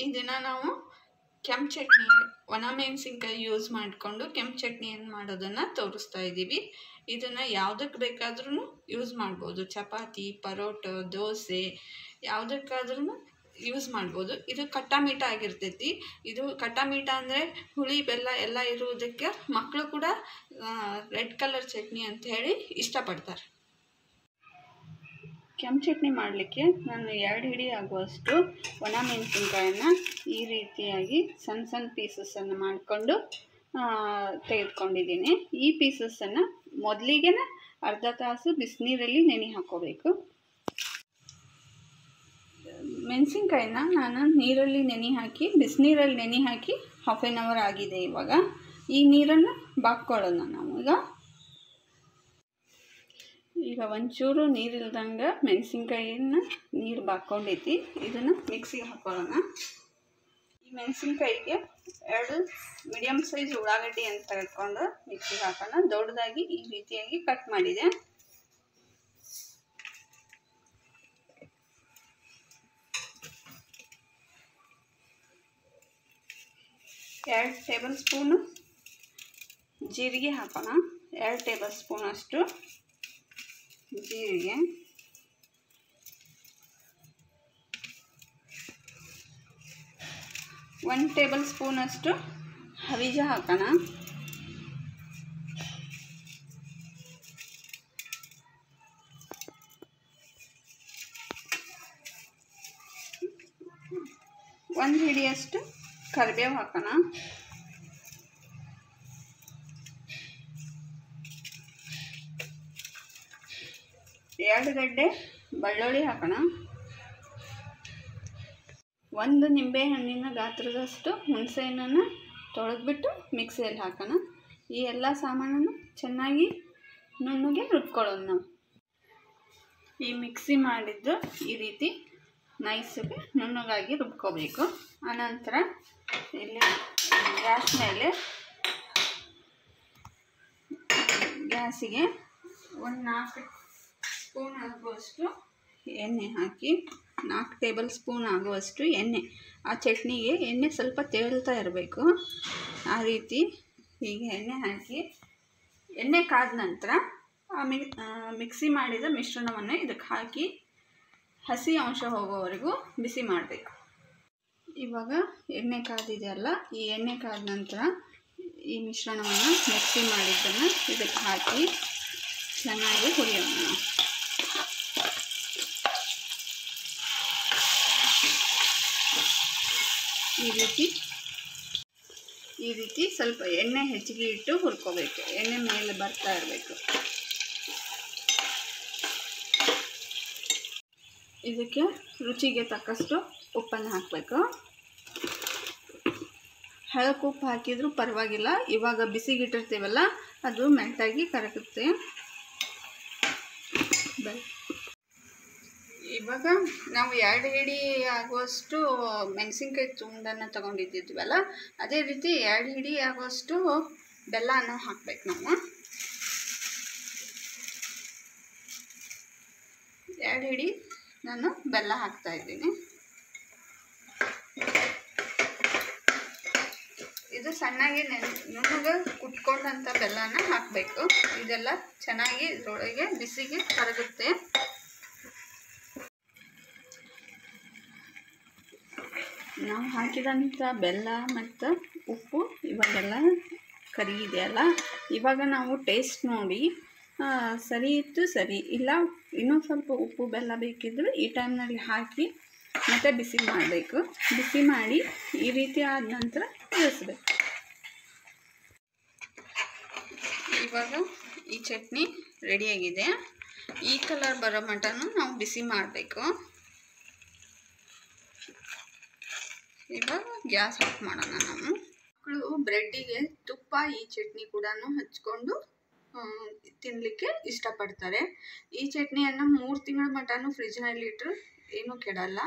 ಈ ದಿನ ನಾವು ಕೆಂಪು ಚಟ್ನಿ, ಒಣ ಮೆಣಸಿನ್ಕಾಯಿ ಯೂಸ್ ಮಾಡಿಕೊಂಡು ಕೆಂಪು ಚಟ್ನಿಯನ್ನು ಮಾಡೋದನ್ನು ತೋರಿಸ್ತಾ ಇದ್ದೀವಿ. ಇದನ್ನು ಯಾವುದಕ್ಕೆ ಬೇಕಾದ್ರೂ ಯೂಸ್ ಮಾಡ್ಬೋದು. ಚಪಾತಿ, ಪರೋಟ, ದೋಸೆ ಯಾವುದಕ್ಕಾದ್ರೂ ಯೂಸ್ ಮಾಡ್ಬೋದು. ಇದು ಕಟ್ಟ ಮೀಠ ಆಗಿರ್ತೈತಿ. ಇದು ಕಟ್ಟ ಮೀಠ ಅಂದರೆ ಹುಳಿ, ಬೆಲ್ಲ ಎಲ್ಲ ಇರುವುದಕ್ಕೆ ಮಕ್ಕಳು ಕೂಡ ರೆಡ್ ಕಲರ್ ಚಟ್ನಿ ಅಂತ ಹೇಳಿ ಇಷ್ಟಪಡ್ತಾರೆ. ಕೆಂಪು ಚಟ್ನಿ ಮಾಡಲಿಕ್ಕೆ ನಾನು ಎರಡು ಹಿಡಿ ಆಗುವಷ್ಟು ಒಣ ಮೆಣಸಿನ್ಕಾಯನ್ನು ಈ ರೀತಿಯಾಗಿ ಸಣ್ಣ ಸಣ್ಣ ಪೀಸಸನ್ನು ಮಾಡಿಕೊಂಡು ತೆಗೆದುಕೊಂಡಿದ್ದೀನಿ. ಈ ಪೀಸಸನ್ನು ಮೊದಲಿಗೆ ಅರ್ಧ ತಾಸು ಬಿಸಿನೀರಲ್ಲಿ ನೆನೆ ಹಾಕೋಬೇಕು. ಮೆಣಸಿನ್ಕಾಯಿನ ನಾನು ನೀರಲ್ಲಿ ನೆನೆ ಹಾಕಿ, ಬಿಸಿನೀರಲ್ಲಿ ನೆನೆ ಹಾಕಿ ಹಾಫ್ ಆನ್ ಅವರ್ ಆಗಿದೆ ಇವಾಗ. ಈ ನೀರನ್ನು ಬಾಕ್ಕೊಳ್ಳೋಣ ನಾವು. ಈಗ ಈಗ ಒಂಚೂರು ನೀರಿಲ್ದಂಗೆ ಮೆಣಸಿನ್ಕಾಯಿನ ನೀರು ಬಾಕೊಂಡೈತಿ ಇದನ್ನು ಮಿಕ್ಸಿಗೆ ಹಾಕೊಳ್ಳೋಣ. ಈ ಮೆಣಸಿನ್ಕಾಯಿಗೆ ಎರಡು ಮೀಡಿಯಮ್ ಸೈಜ್ ಉಳ್ಳಾಗಡ್ಡಿ ಅಂತ ತೆಗೆದುಕೊಂಡು ಮಿಕ್ಸಿಗೆ ಹಾಕೋಣ. ದೊಡ್ಡದಾಗಿ ಈ ರೀತಿಯಾಗಿ ಕಟ್ ಮಾಡಿದೆ. ಎರಡು ಟೇಬಲ್ ಸ್ಪೂನು ಜೀರಿಗೆ ಹಾಕೋಣ. ಎರಡು ಟೇಬಲ್ ಸ್ಪೂನ್ ಅಷ್ಟು ಜೀರಿಗೆ ಒನ್ ಟೇಬಲ್ ಸ್ಪೂನಷ್ಟು ಹವಿಜ ಹಾಕೋಣ. ಒಂದು ಹಿಡಿಯಷ್ಟು ಕರಿಬೇವು ಹಾಕೋಣ. ಎರಡು ಗಡ್ಡೆ ಬೆಳ್ಳುಳ್ಳಿ ಹಾಕೋಣ. ಒಂದು ನಿಂಬೆ ಹಣ್ಣಿನ ಗಾತ್ರದಷ್ಟು ಹುಣಸೆಹಣ್ಣನ್ನು ತೊಳೆದ್ಬಿಟ್ಟು ಮಿಕ್ಸಿಯಲ್ಲಿ ಹಾಕೋಣ. ಈ ಎಲ್ಲ ಸಾಮಾನನ್ನು ಚೆನ್ನಾಗಿ ನುಣ್ಣಗೆ ರುಬ್ಕೊಳ್ಳೋಣ ನಾವು. ಈ ಮಿಕ್ಸಿ ಮಾಡಿದ್ದು ಈ ರೀತಿ ನೈಸಿಗೆ ನುಣ್ಣಗಾಗಿ ರುಬ್ಕೋಬೇಕು. ಆನಂತರ ಇಲ್ಲಿ ಗ್ಯಾಸ್ ಮೇಲೆ ಗ್ಯಾಸಿಗೆ ಒಂದು ನಾಲ್ಕು ಸ್ಪೂನ್ ಆಗುವಷ್ಟು ಎಣ್ಣೆ ಹಾಕಿ, ನಾಲ್ಕು ಟೇಬಲ್ ಸ್ಪೂನ್ ಆಗುವಷ್ಟು ಎಣ್ಣೆ. ಆ ಚಟ್ನಿಗೆ ಎಣ್ಣೆ ಸ್ವಲ್ಪ ತೇಳ್ತಾ ಇರಬೇಕು. ಆ ರೀತಿ ಹೀಗೆ ಎಣ್ಣೆ ಹಾಕಿ, ಎಣ್ಣೆ ಕಾದ ನಂತರ ಆ ಮಿ ಮಿಕ್ಸಿ ಮಾಡಿದ ಮಿಶ್ರಣವನ್ನು ಇದಕ್ಕೆ ಹಾಕಿ ಹಸಿ ಅಂಶ ಹೋಗೋವರೆಗೂ ಬಿಸಿ ಮಾಡಬೇಕು. ಇವಾಗ ಎಣ್ಣೆ ಕಾದಿದೆಯಲ್ಲ ಈ ಎಣ್ಣೆ ಕಾದ ನಂತರ ಈ ಮಿಶ್ರಣವನ್ನು ಮಿಕ್ಸಿ ಮಾಡಿದ್ದನ್ನು ಇದಕ್ಕೆ ಹಾಕಿ ಚೆನ್ನಾಗಿ ಹುರಿಯೋಣ. ಈ ರೀತಿ ಈ ರೀತಿ ಸ್ವಲ್ಪ ಎಣ್ಣೆ ಹೆಚ್ಚಿಗೆ ಇಟ್ಟು ಹುರ್ಕೋಬೇಕು. ಎಣ್ಣೆ ಮೇಲೆ ಬರ್ತಾ ಇರಬೇಕು. ಇದಕ್ಕೆ ರುಚಿಗೆ ತಕ್ಕಷ್ಟು ಉಪ್ಪನ್ನು ಹಾಕಬೇಕು. ಹಳಕ್ಕೆ ಉಪ್ಪು ಹಾಕಿದರೂ ಪರವಾಗಿಲ್ಲ. ಇವಾಗ ಬಿಸಿಗಿಟ್ಟಿರ್ತೀವಲ್ಲ, ಅದು ಮೆಲ್ಟಾಗಿ ಕರಗುತ್ತೆ. ಬೈ ಇವಾಗ ನಾವು ಎರಡು ಹಿಡಿ ಆಗುವಷ್ಟು ಮೆಣಸಿನ್ಕಾಯಿ ತುಂಡನ್ನು ತೊಗೊಂಡಿದ್ದಿದ್ವಲ್ಲ, ಅದೇ ರೀತಿ ಎರಡು ಹಿಡಿ ಆಗುವಷ್ಟು ಬೆಲ್ಲನ ಹಾಕ್ಬೇಕು ನಾವು. ಎರಡು ಹಿಡಿ ನಾನು ಬೆಲ್ಲ ಹಾಕ್ತಾ ಇದ್ದೀನಿ. ಇದು ಸಣ್ಣಗೆ ನೆನ್, ನುಣ್ಣಗೆ ಕುಟ್ಕೊಂಡಂಥ ಬೆಲ್ಲನ ಹಾಕಬೇಕು. ಇದೆಲ್ಲ ಚೆನ್ನಾಗಿ ಇದರೊಳಗೆ ಬಿಸಿಗೆ ಕರಗುತ್ತೆ. ನಾವು ಹಾಕಿದಂಥ ಬೆಲ್ಲ ಮತ್ತು ಉಪ್ಪು ಇವಾಗೆಲ್ಲ ಕರಿಗಿದೆಯಲ್ಲ ಇವಾಗ ನಾವು ಟೇಸ್ಟ್ ನೋಡಿ ಸರಿ ಇತ್ತು ಸರಿ. ಇಲ್ಲ, ಇನ್ನೂ ಸ್ವಲ್ಪ ಉಪ್ಪು ಬೆಲ್ಲ ಬೇಕಿದ್ದರೆ ಈ ಟೈಮ್ನಲ್ಲಿ ಹಾಕಿ ಮತ್ತು ಬಿಸಿ ಮಾಡಬೇಕು. ಬಿಸಿ ಮಾಡಿ ಈ ರೀತಿ ಆದ ನಂತರ ಇಳಿಸ್ಬೇಕು ಇವಾಗ ಈ ಚಟ್ನಿ ರೆಡಿಯಾಗಿದೆ ಈ ಕಲರ್ ಬರೋ ಮಟನು ನಾವು ಬಿಸಿ ಮಾಡಬೇಕು. ಇವಾಗ ಗ್ಯಾಸ್ ಆಫ್ ಮಾಡೋಣ ನಾವು. ಮಕ್ಕಳು ಬ್ರೆಡ್ಡಿಗೆ ತುಪ್ಪ, ಈ ಚಟ್ನಿ ಕೂಡ ಹಚ್ಕೊಂಡು ತಿನ್ನಲಿಕ್ಕೆ ಇಷ್ಟಪಡ್ತಾರೆ. ಈ ಚಟ್ನಿಯನ್ನು ಮೂರು ತಿಂಗಳ ಮಟನೂ ಫ್ರಿಜ್ನಲ್ಲಿ ಇಟ್ಟರೆ ಏನೂ ಕೆಡಲ್ಲ.